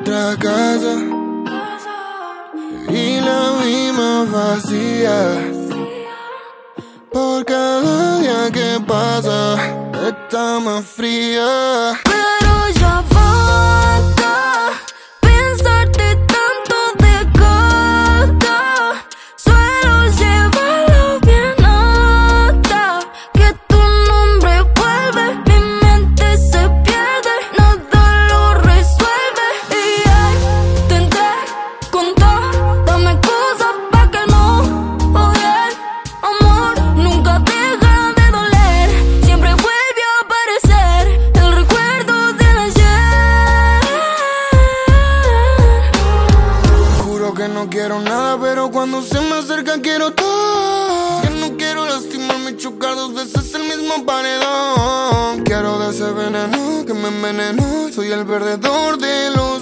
otra casa y la vimos vacía. Por cada día que pasa está más fría. Pero ya Soy el perdedor de los dos, de los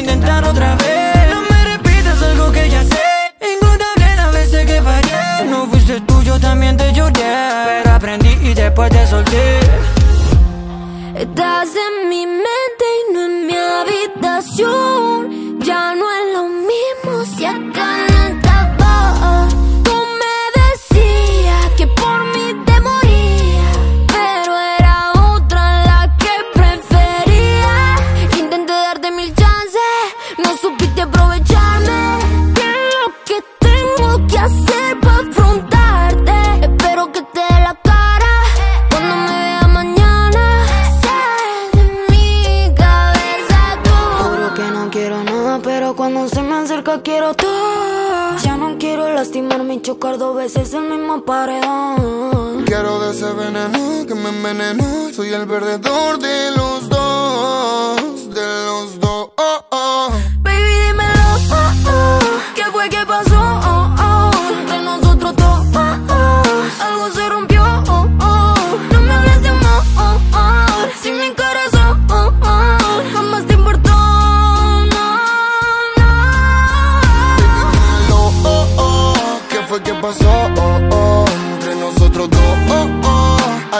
intentar otra vez. No me repitas algo que ya sé. Ingutable a veces que fallé. No fuiste tuyo, también te lloré. Pero aprendí y después te solté. Estás en mi mente y no en mi habitación. Ya no es lo mismo si acerca quiero todo Ya no quiero lastimarme y chocar dos veces el mismo paredón. Quiero de ese veneno que me envenenó Soy el perdedor de los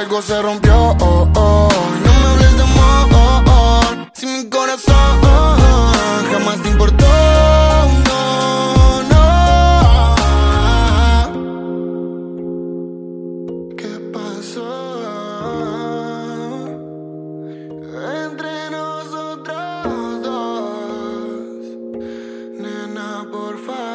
algo se rompió. Oh, oh. No me hables de amor, oh, oh. si mi corazón jamás te importó. No, no. ¿Qué pasó entre nosotros dos, nena, por favor?